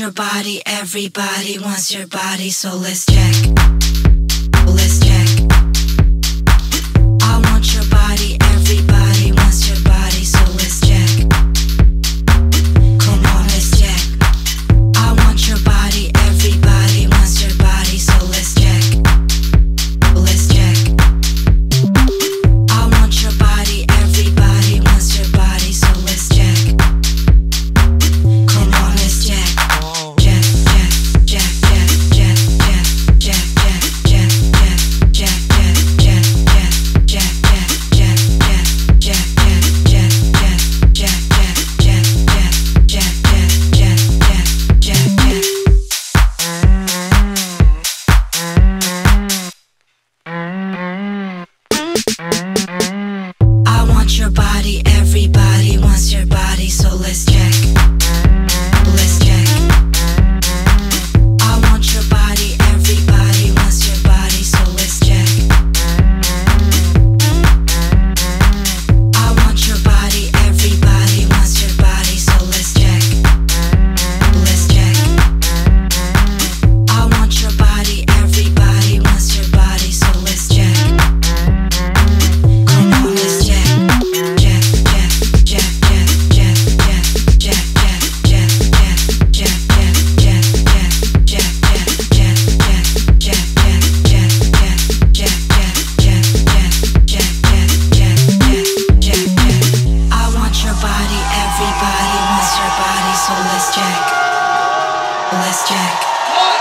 your body, everybody wants your body, so let's check. Jack. Last check.